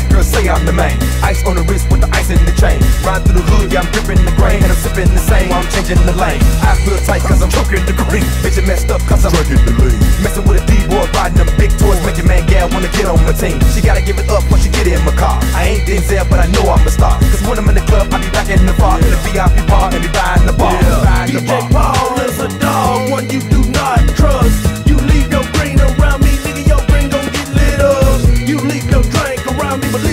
right, girl, say I'm the main. Ice on the wrist with the ice in the chain. Ride through the hood, yeah, I'm dripping the grain. And I'm sipping the same while I'm changing the lane. I feel tight cause I'm choking the green. Bitch, it messed up cause I'm drinking the lean. Messing with a D-boy, riding them big toys. Make your man gal wanna get on my team. She gotta give it up once she get in my car. I ain't Denzel, but I know I'm a star. Cause when I'm in the club, I be back in the bar. In the VIP bar, and be buying the bar. Yeah. DJ Paul is a dog, what you do? time, people